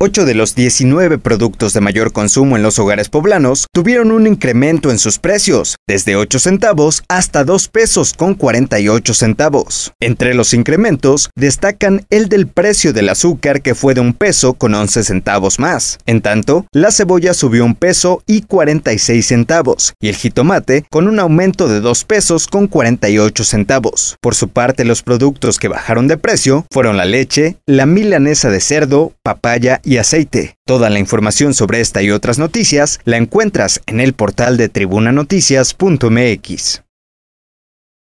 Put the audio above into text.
Ocho de los 19 productos de mayor consumo en los hogares poblanos tuvieron un incremento en sus precios, desde 8 centavos hasta 2 pesos con 48 centavos. Entre los incrementos destacan el del precio del azúcar que fue de un peso con 11 centavos más. En tanto, la cebolla subió un peso y 46 centavos y el jitomate con un aumento de 2 pesos con 48 centavos. Por su parte, los productos que bajaron de precio fueron la leche, la milanesa de cerdo, papaya y aceite. Toda la información sobre esta y otras noticias la encuentras en el portal de tribunanoticias.mx.